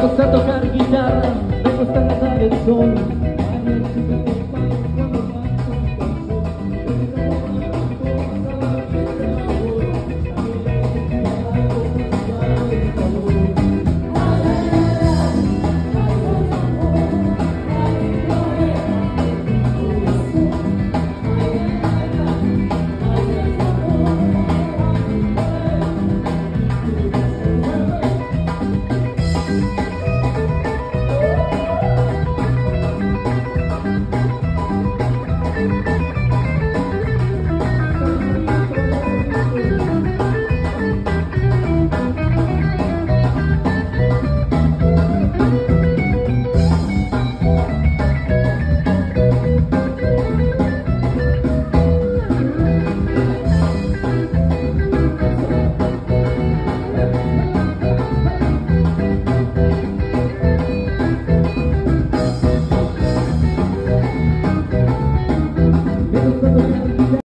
gusta tocar guitarra, me gusta cantar el son.